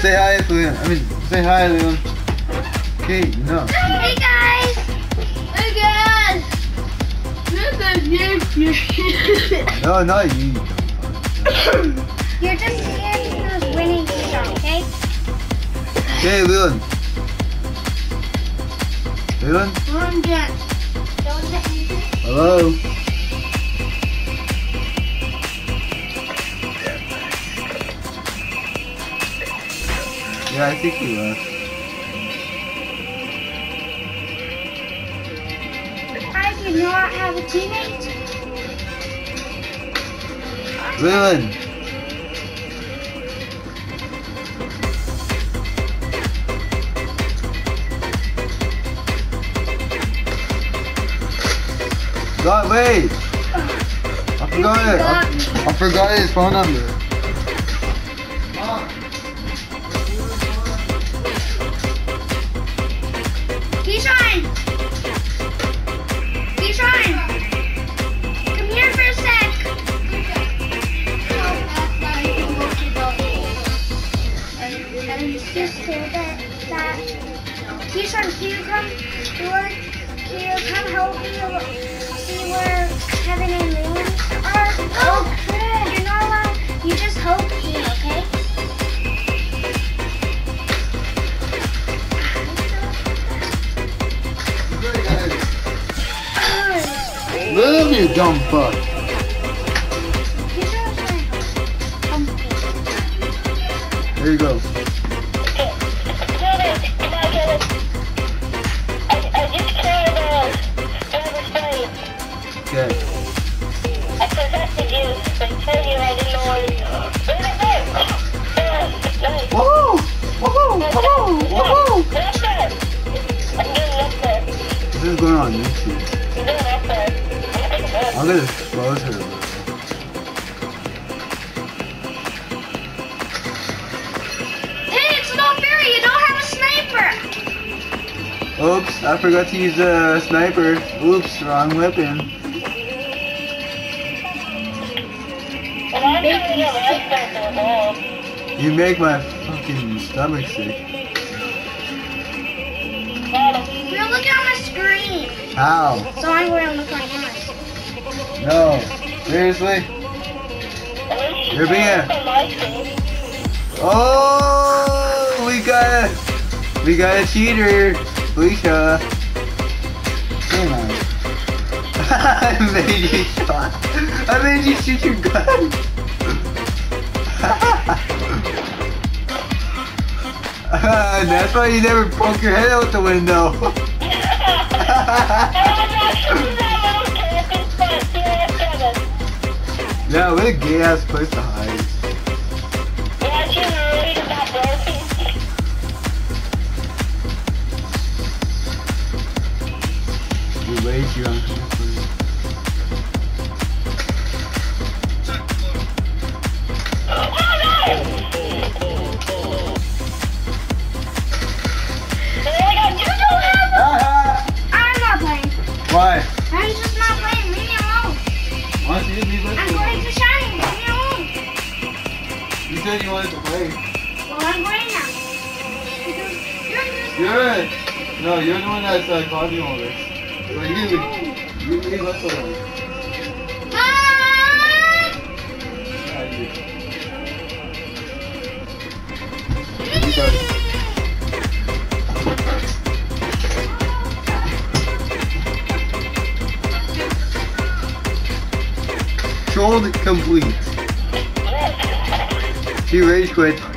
Say hi, Leon. I mean, say hi, Leon. Okay, no. Hey guys! Hey guys! Look at you. No, not you. You're just scared because winning shot, okay? Okay, Leon. Leon? One gun. Don't let me Hello? Yeah, I think he left. I do not have a teammate. Leland! God, wait! I forgot it. I, I forgot his phone number. Keyshawn, can you come forward? Can you come help me see where Kevin and Leland are? Oh, oh you're not allowed. You just help me, okay? Leland, you dumb fuck. There you go. This is going on YouTube. I'm gonna expose her. Hey, it's not fair. You don't have a sniper. Oops, I forgot to use a sniper. Oops, wrong weapon. You make my fucking stomach sick. Looking at my screen, How? so I'm going to look like mine. No. Seriously? You're being Oh, we got a, we got a cheater, Felicia. Come on. I made you shot. I made you shoot your gun. That's why you never poke your head out the window. yeah, what a gay ass place to hide. You're way too uncomfortable. You said you wanted to play. Well, I'm going now. You're You're no, you're the one that's uh, causing all this. So you, you leave us alone. Yeah, you. Trolled complete. She rage quit.